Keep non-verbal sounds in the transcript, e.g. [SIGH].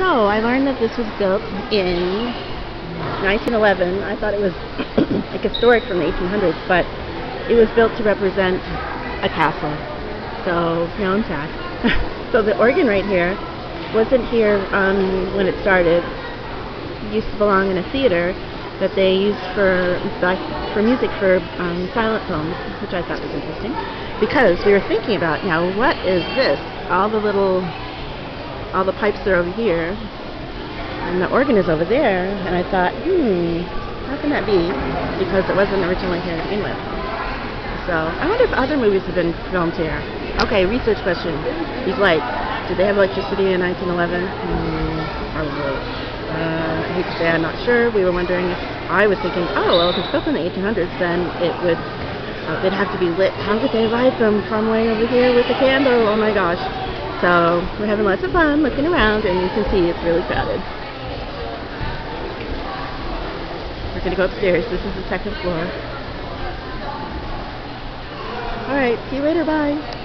So, I learned that this was built in 1911. I thought it was [COUGHS] like historic from the 1800s, but it was built to represent a castle. So, now I'm sad. [LAUGHS] so the organ right here wasn't here um, when it started. It used to belong in a theater that they used for for music for um, silent films, which I thought was interesting. Because we were thinking about now, what is this? All the little all the pipes are over here, and the organ is over there, and I thought, hmm, how can that be? Because it wasn't originally here to begin with. So, I wonder if other movies have been filmed here. Okay, research question. He's like, did they have electricity in 1911? Hmm, probably. Uh, I hate to say I'm not sure. We were wondering if I was thinking, oh, well, if it's built in the 1800s, then it would, uh, they'd have to be lit. How could they light them from way over here with a candle? Oh my gosh. So we're having lots of fun looking around and you can see it's really crowded. We're going to go upstairs. This is the second floor. Alright, see you later. Bye.